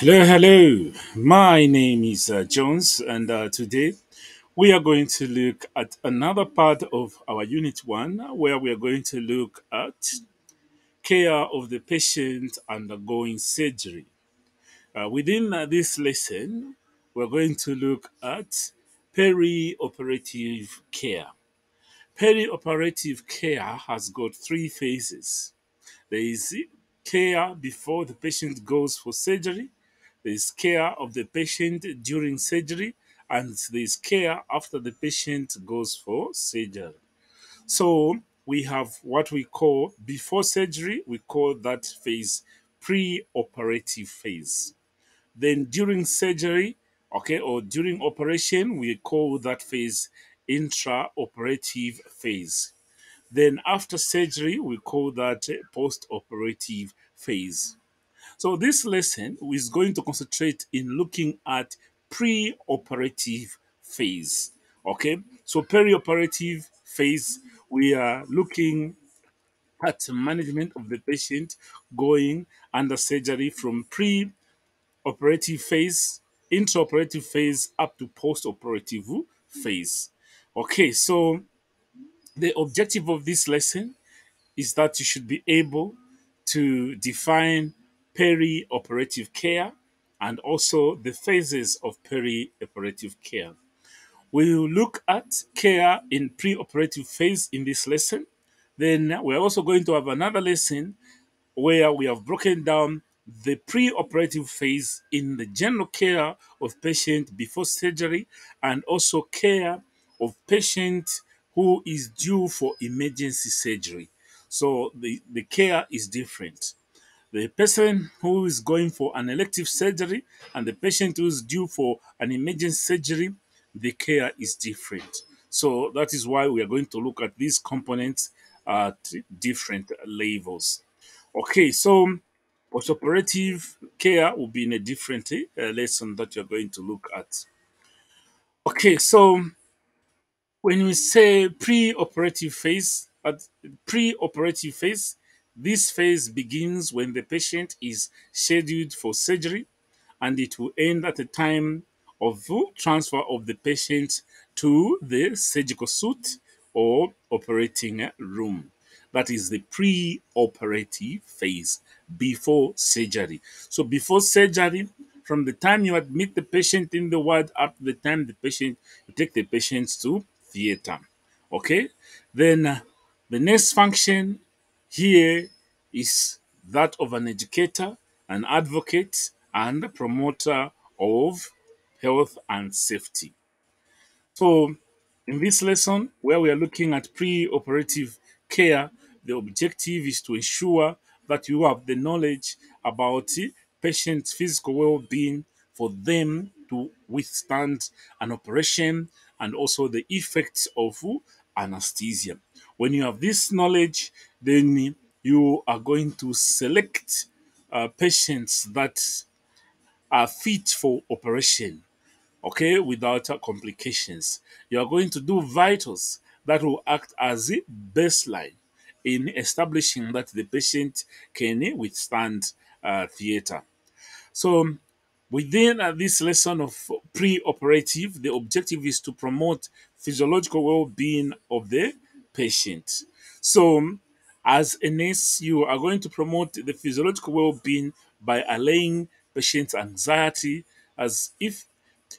Hello, hello. My name is uh, Jones, and uh, today we are going to look at another part of our Unit 1 where we are going to look at care of the patient undergoing surgery. Uh, within uh, this lesson, we're going to look at peri-operative care. Peri-operative care has got three phases. There is care before the patient goes for surgery, there is care of the patient during surgery, and there is care after the patient goes for surgery. So we have what we call before surgery, we call that phase pre-operative phase. Then during surgery, okay, or during operation, we call that phase intra-operative phase. Then after surgery, we call that post-operative phase. So this lesson is going to concentrate in looking at pre-operative phase. Okay, so peri-operative phase, we are looking at management of the patient going under surgery from pre-operative phase, intraoperative phase, up to post-operative phase. Okay, so the objective of this lesson is that you should be able to define peri-operative care and also the phases of peri-operative care. We will look at care in pre-operative phase in this lesson. Then we're also going to have another lesson where we have broken down the pre-operative phase in the general care of patient before surgery and also care of patient who is due for emergency surgery. So the, the care is different. The person who is going for an elective surgery and the patient who is due for an emergency surgery, the care is different. So that is why we are going to look at these components at different levels. Okay, so postoperative care will be in a different uh, lesson that you're going to look at. Okay, so when we say pre-operative phase, at pre-operative phase, this phase begins when the patient is scheduled for surgery and it will end at the time of transfer of the patient to the surgical suite or operating room. That is the pre operative phase before surgery. So, before surgery, from the time you admit the patient in the ward up to the time the patient, you take the patient to theater. Okay? Then uh, the next function here is that of an educator, an advocate, and promoter of health and safety. So, in this lesson, where we are looking at pre operative care, the objective is to ensure that you have the knowledge about patient's physical well being for them to withstand an operation and also the effects of anesthesia. When you have this knowledge, then you are going to select uh, patients that are fit for operation, okay, without uh, complications. You are going to do vitals that will act as a baseline in establishing that the patient can withstand uh, theater. So, within uh, this lesson of pre-operative, the objective is to promote physiological well-being of the patient. So, as a nurse, you are going to promote the physiological well-being by allaying patient's anxiety. As if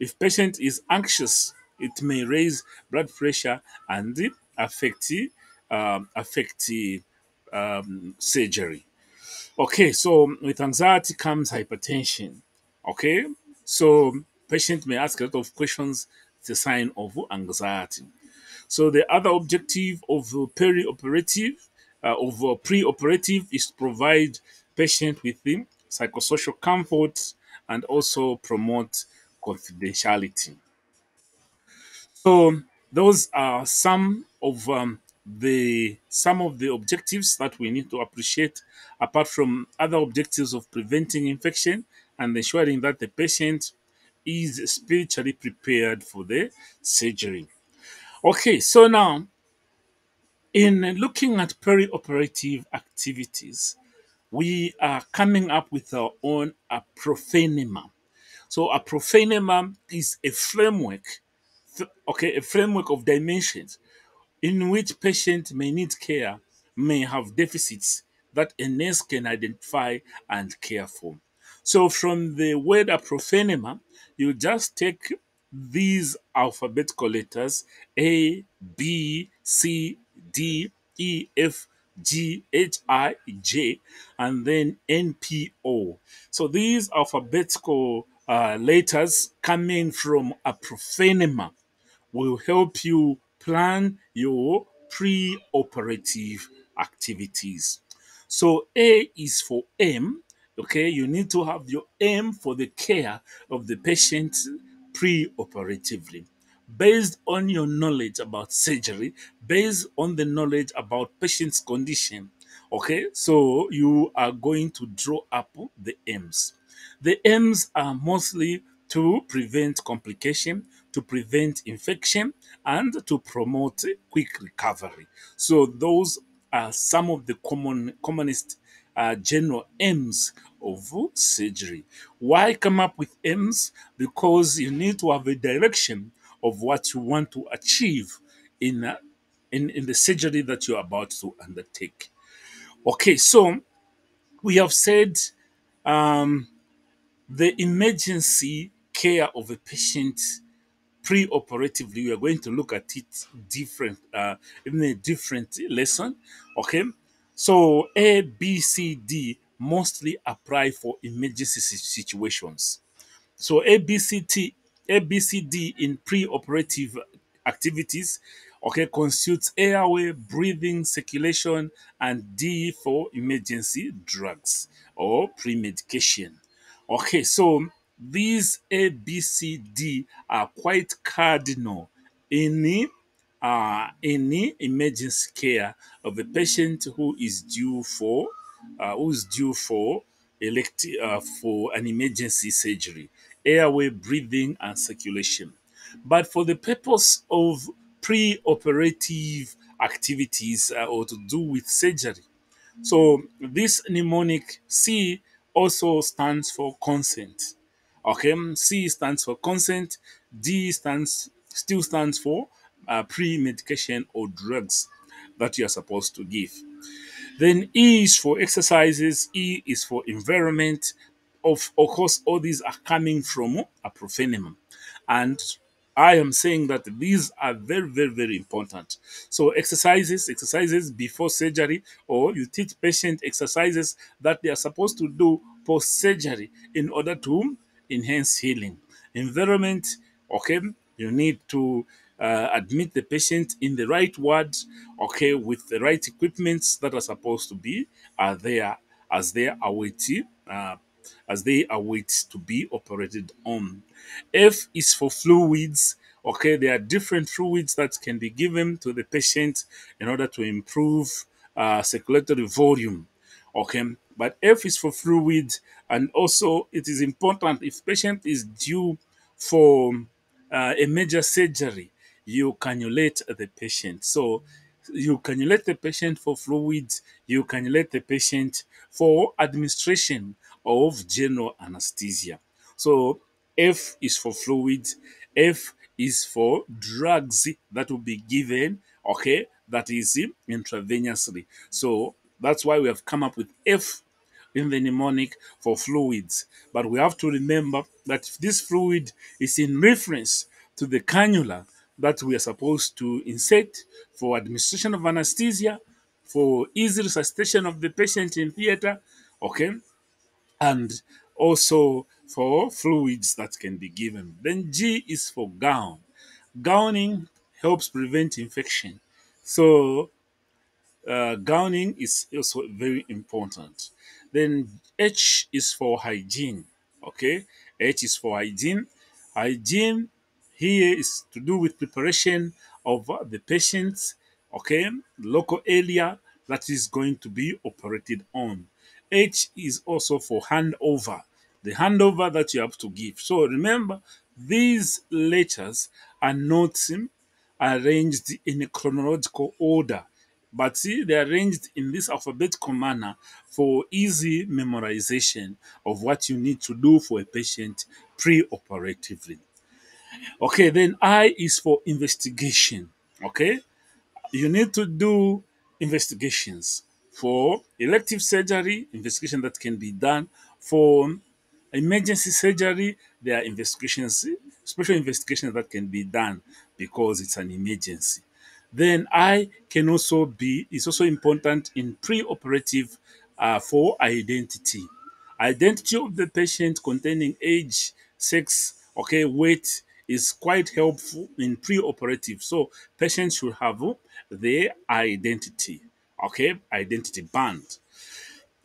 if patient is anxious, it may raise blood pressure and affect um, affect um, surgery. Okay, so with anxiety comes hypertension. Okay, so patient may ask a lot of questions. It's a sign of anxiety. So the other objective of perioperative, uh, of uh, pre-operative, is to provide patient with the psychosocial comfort and also promote confidentiality. So those are some of um, the some of the objectives that we need to appreciate apart from other objectives of preventing infection and ensuring that the patient is spiritually prepared for the surgery. Okay, so now in looking at peri-operative activities, we are coming up with our own aprophenema. So aprophenema is a framework, okay, a framework of dimensions in which patient may need care, may have deficits that a nurse can identify and care for. So from the word aprophenema, you just take these alphabetical letters A, B, C, D, E, F, G, H, I, J, and then N, P, O. So these alphabetical uh, letters coming from aprophenema will help you plan your pre-operative activities. So A is for M. Okay, you need to have your M for the care of the patient pre-operatively. Based on your knowledge about surgery, based on the knowledge about patient's condition, okay, so you are going to draw up the M's. The M's are mostly to prevent complication, to prevent infection, and to promote quick recovery. So those are some of the common commonest uh, general aims of surgery. Why come up with aims? Because you need to have a direction of what you want to achieve in, uh, in, in the surgery that you're about to undertake. Okay, so we have said um, the emergency care of a patient pre-operatively we are going to look at it different uh, in a different lesson okay? So a b c d mostly apply for emergency situations. So a b c t a b c d in pre-operative activities okay constitutes airway breathing circulation and d for emergency drugs or pre-medication. Okay so these A, B, C, D are quite cardinal in uh, any emergency care of a patient who is due for uh, who is due for elect uh, for an emergency surgery, airway, breathing, and circulation. But for the purpose of pre-operative activities uh, or to do with surgery, so this mnemonic C also stands for consent. Okay, C stands for consent. D stands still stands for uh, pre-medication or drugs that you are supposed to give. Then E is for exercises. E is for environment. Of, of course, all these are coming from a aprophenema. And I am saying that these are very, very, very important. So exercises, exercises before surgery, or you teach patient exercises that they are supposed to do post surgery in order to enhance healing. Environment, okay, you need to uh, admit the patient in the right ward, okay, with the right equipments that are supposed to be are there as they await uh, as they await to be operated on. F is for fluids. Okay, there are different fluids that can be given to the patient in order to improve uh, circulatory volume. Okay, but F is for fluid, and also it is important if patient is due for uh, a major surgery, you cannulate the patient. So you cannulate the patient for fluids, you cannulate the patient for administration of general anesthesia. So F is for fluids, F is for drugs that will be given, okay, that is intravenously. So that's why we have come up with F in the mnemonic for fluids. But we have to remember that this fluid is in reference to the cannula that we are supposed to insert for administration of anesthesia, for easy resuscitation of the patient in theater, okay, and also for fluids that can be given. Then G is for gown. Gowning helps prevent infection. So uh, gowning is also very important. Then H is for hygiene. Okay, H is for hygiene. Hygiene here is to do with preparation of the patient's okay local area that is going to be operated on. H is also for handover, the handover that you have to give. So remember, these letters are not um, arranged in a chronological order but see, they're arranged in this alphabetical manner for easy memorization of what you need to do for a patient pre-operatively. Okay, then I is for investigation. Okay, you need to do investigations for elective surgery, investigation that can be done for emergency surgery. There are investigations, special investigations that can be done because it's an emergency. Then I can also be is also important in pre-operative uh, for identity. Identity of the patient containing age, sex, okay, weight is quite helpful in pre-operative. So patients should have their identity, okay, identity band.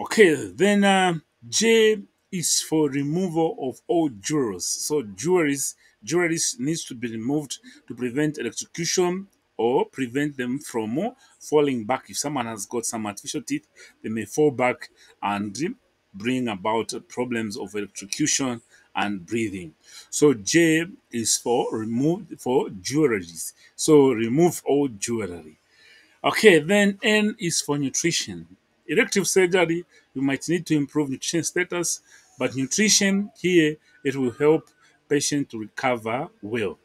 Okay, then uh, J is for removal of all jewels. So jewelries, jewelries needs to be removed to prevent electrocution or prevent them from uh, falling back. If someone has got some artificial teeth, they may fall back and bring about problems of electrocution and breathing. So J is for remove for jewelries. So remove all jewelry. Okay, then N is for nutrition. Elective surgery, you might need to improve nutrition status, but nutrition here it will help patient to recover well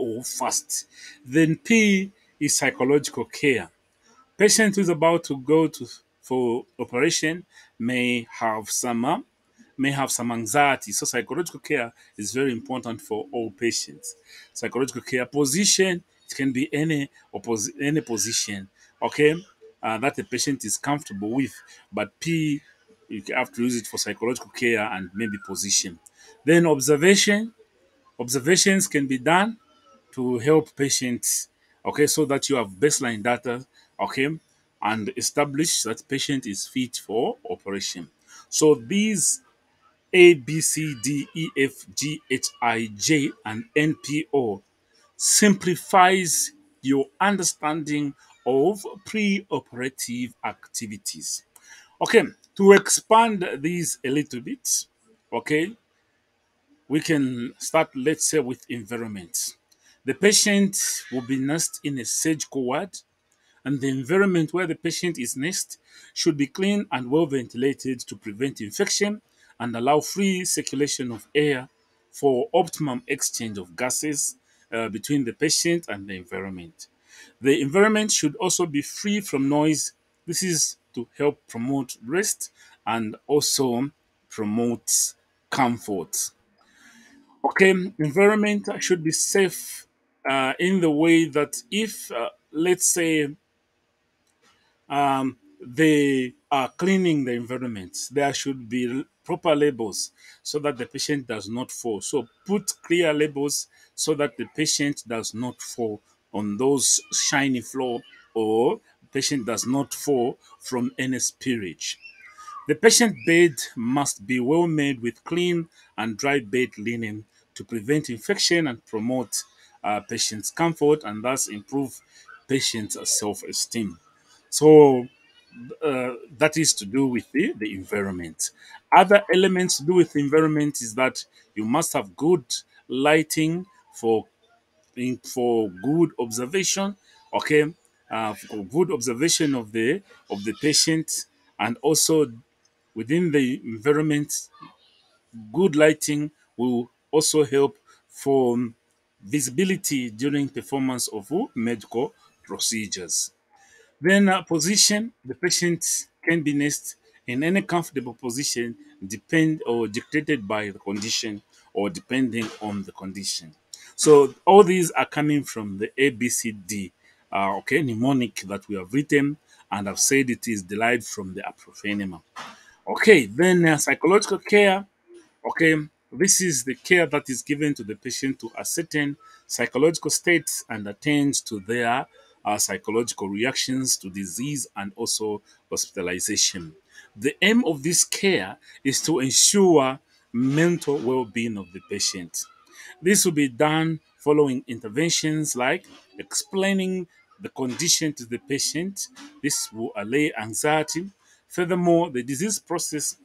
or fast. Then P is psychological care. Patient who is about to go to for operation may have some uh, may have some anxiety. So psychological care is very important for all patients. Psychological care position it can be any any position, okay, uh, that the patient is comfortable with. But P you have to use it for psychological care and maybe position. Then observation. Observations can be done to help patients, okay, so that you have baseline data, okay, and establish that patient is fit for operation. So these A, B, C, D, E, F, G, H, I, J, and N, P, O simplifies your understanding of pre-operative activities. Okay, to expand these a little bit, okay, we can start, let's say, with environment. The patient will be nursed in a surgical ward, and the environment where the patient is nursed should be clean and well ventilated to prevent infection and allow free circulation of air for optimum exchange of gases uh, between the patient and the environment. The environment should also be free from noise. This is to help promote rest and also promote comfort. Okay, environment should be safe uh, in the way that if, uh, let's say, um, they are cleaning the environment, there should be proper labels so that the patient does not fall. So put clear labels so that the patient does not fall on those shiny floor or patient does not fall from any spillage. The patient bed must be well made with clean and dry bed linen to prevent infection and promote uh, patient's comfort and thus improve patient's self-esteem. So uh, that is to do with the, the environment. Other elements to do with environment is that you must have good lighting for in, for good observation. Okay, uh, for good observation of the of the patient, and also within the environment, good lighting will also help for visibility during performance of medical procedures. Then uh, position, the patient can be nursed in any comfortable position, depend or dictated by the condition or depending on the condition. So all these are coming from the ABCD, uh, okay, mnemonic that we have written, and I've said it is derived from the aprophenema. Okay, then uh, psychological care. Okay, this is the care that is given to the patient to ascertain psychological states and attend to their uh, psychological reactions to disease and also hospitalization. The aim of this care is to ensure mental well being of the patient. This will be done following interventions like explaining the condition to the patient. This will allay anxiety. Furthermore, the disease process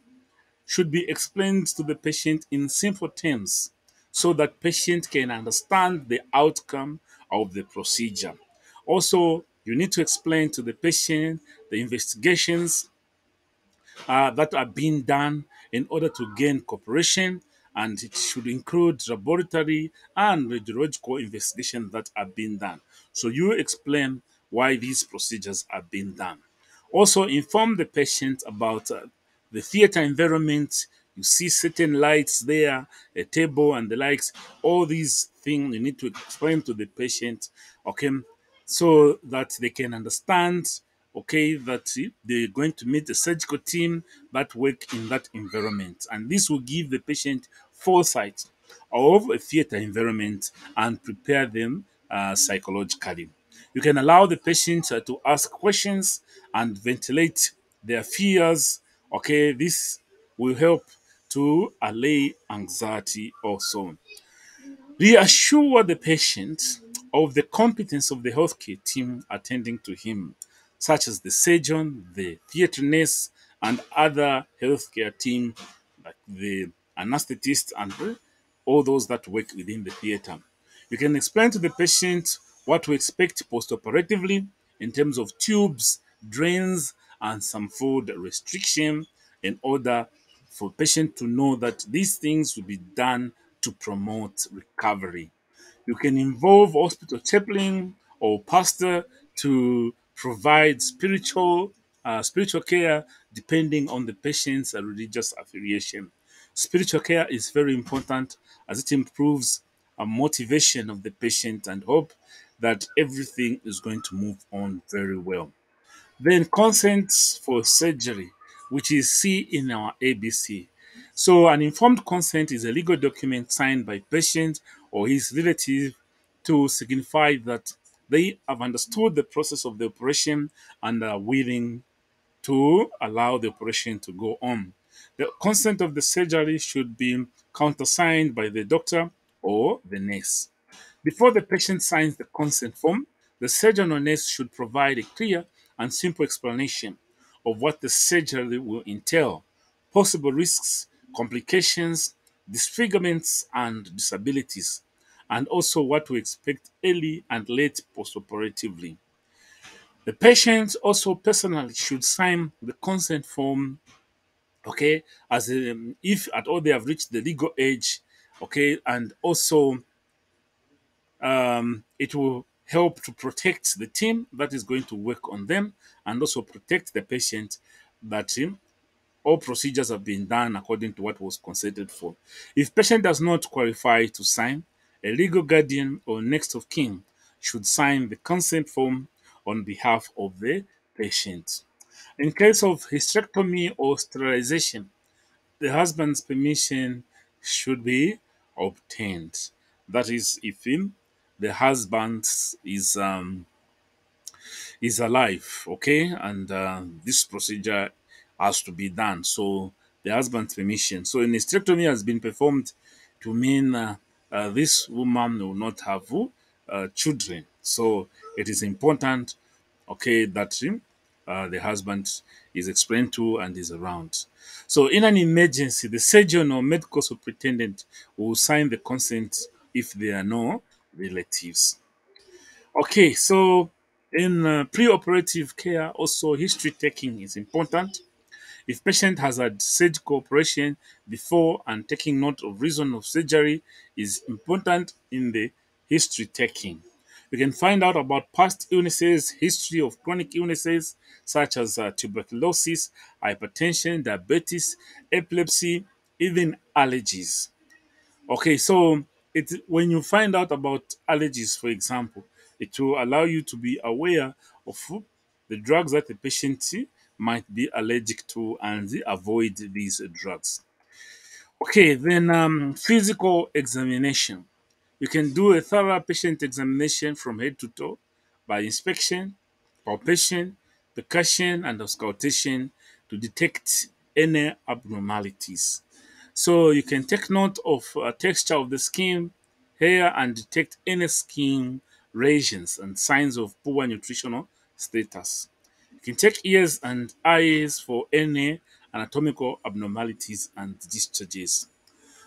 should be explained to the patient in simple terms so that patient can understand the outcome of the procedure. Also, You need to explain to the patient the investigations uh, that are being done in order to gain cooperation, and it should include laboratory and radiological investigations that are being done. So you explain why these procedures are being done. Also, inform the patient about uh, the theater environment. You see certain lights there, a table, and the likes. All these things you need to explain to the patient, okay, so that they can understand okay, that they're going to meet a surgical team that work in that environment. And this will give the patient foresight of a theater environment and prepare them uh, psychologically. You can allow the patient uh, to ask questions and ventilate their fears. Okay, this will help to allay anxiety also. Reassure the patient of the competence of the healthcare team attending to him such as the surgeon, the theatre nurse, and other healthcare team like the anesthetist and all those that work within the theatre. You can explain to the patient what to expect post-operatively in terms of tubes, drains, and some food restriction in order for patient to know that these things will be done to promote recovery. You can involve hospital chaplain or pastor to provide spiritual uh, spiritual care depending on the patient's religious affiliation. Spiritual care is very important as it improves a motivation of the patient and hope that everything is going to move on very well. Then consent for surgery, which is C in our ABC. So an informed consent is a legal document signed by patient or his relative to signify that they have understood the process of the operation and are willing to allow the operation to go on. The consent of the surgery should be countersigned by the doctor or the nurse. Before the patient signs the consent form, the surgeon or nurse should provide a clear and simple explanation of what the surgery will entail, possible risks, complications, disfigurements, and disabilities, and also what to expect early and late postoperatively. The patient also personally should sign the consent form, okay, as if at all they have reached the legal age, okay, and also um, it will help to protect the team that is going to work on them and also protect the patient that um, all procedures have been done according to what was consented for. If patient does not qualify to sign, a legal guardian or next of kin should sign the consent form on behalf of the patient. In case of hysterectomy or sterilization, the husband's permission should be obtained. That is, if him, the husband is um, is alive, okay, and uh, this procedure has to be done. So the husband's permission. So an hysterectomy has been performed to mean uh, uh, this woman will not have uh, children. So it is important, okay, that uh, the husband is explained to and is around. So in an emergency, the surgeon or medical superintendent will sign the consent if there are no relatives. Okay, so in uh, pre-operative care, also history taking is important. If patient has had surgical operation before and taking note of reason of surgery is important in the history taking. We can find out about past illnesses, history of chronic illnesses such as uh, tuberculosis, hypertension, diabetes, epilepsy, even allergies. Okay, so it when you find out about allergies, for example, it will allow you to be aware of the drugs that the patient might be allergic to and avoid these drugs. Okay, then um, physical examination. You can do a thorough patient examination from head to toe by inspection, palpation, percussion, and auscultation to detect any abnormalities. So you can take note of uh, texture of the skin, hair, and detect any skin lesions and signs of poor nutritional status. You can check ears and eyes for any anatomical abnormalities and discharges.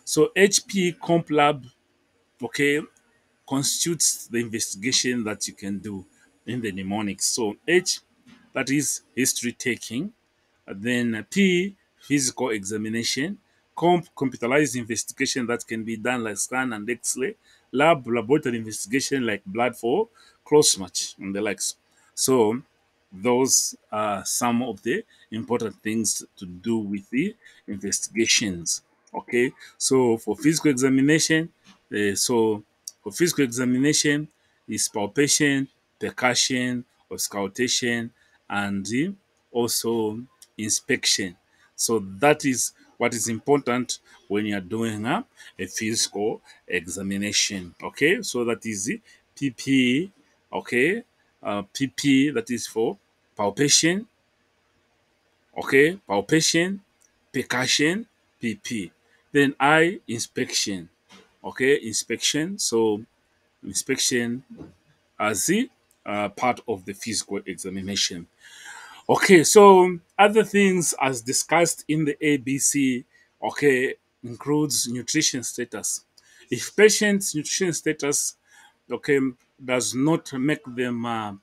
So HP Comp Lab, okay, constitutes the investigation that you can do. in the mnemonics. So H, that is history taking. Then P, physical examination. Comp, computerized investigation that can be done like scan and X-ray. Lab, laboratory investigation like blood for close match and the likes. So those are some of the important things to do with the investigations. Okay, so for physical examination, uh, so for physical examination is palpation, percussion, auscultation, and also inspection. So that is what is important when you are doing uh, a physical examination. Okay, so that is PP. Okay, uh, PP that is for palpation. Okay, palpation, percussion, PP. Then I inspection. Okay, inspection. So inspection as the uh, part of the physical examination. Okay, so other things as discussed in the ABC, okay, includes nutrition status. If patient's nutrition status, okay, does not make them uh,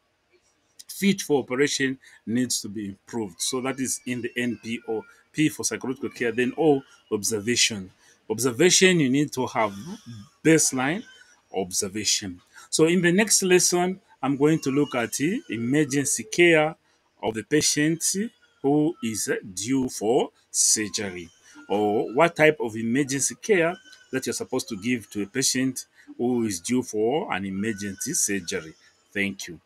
fit for operation needs to be improved. So that is in the NPO. P for psychological care, then O observation. Observation, you need to have baseline observation. So in the next lesson, I'm going to look at the emergency care of the patient who is due for surgery or what type of emergency care that you're supposed to give to a patient who is due for an emergency surgery. Thank you.